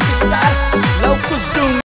Just